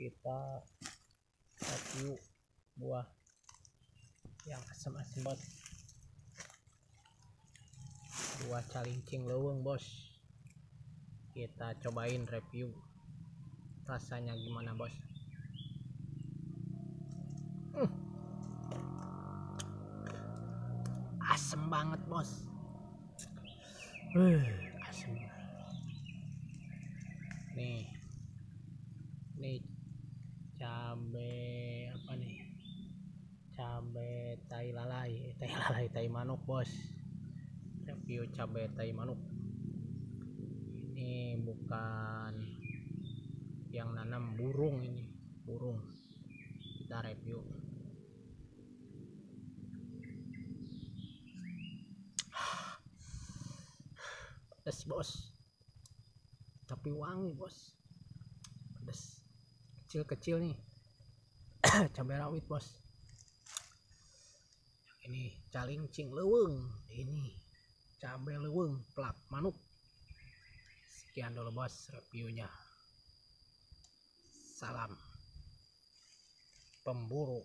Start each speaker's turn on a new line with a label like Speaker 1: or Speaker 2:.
Speaker 1: kita review buah yang asam-asam bos buah calincing leweng bos. Kita cobain review rasanya gimana bos? Hmm. asem banget bos. Uh, asem. Nih. Nih cabe apa nih? Cabe tai lalai tai lalai tai manuk bos. Review cabe tai manuk. Ini bukan yang nanam burung ini burung. Kita review. Pedas bos. Tapi wangi bos kecil-kecil nih. Cabai rawit bos. Ini calincing leweng. Ini cabai leweng plak manuk. Sekian dulu bos reviewnya. Salam. Pemburu